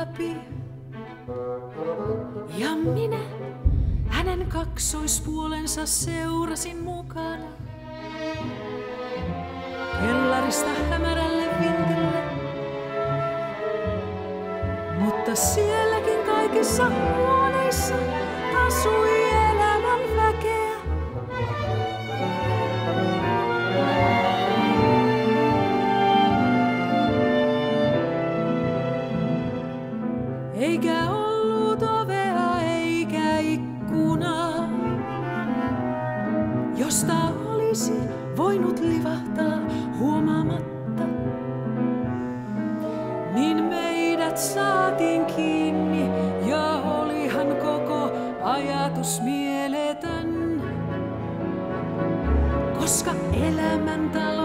kaappi. Ja minä hänen kaksoispuolensa seurasin mukana. Kellarista hämärälle vintille. Mutta sielläkin kaikissa huoneissa Eikä ollut ovea eikä ikkunaa, josta olisi voinut livahtaa huomaamatta. Niin meidät saatiin kiinni ja olihan koko ajatus mieletön. Koska ole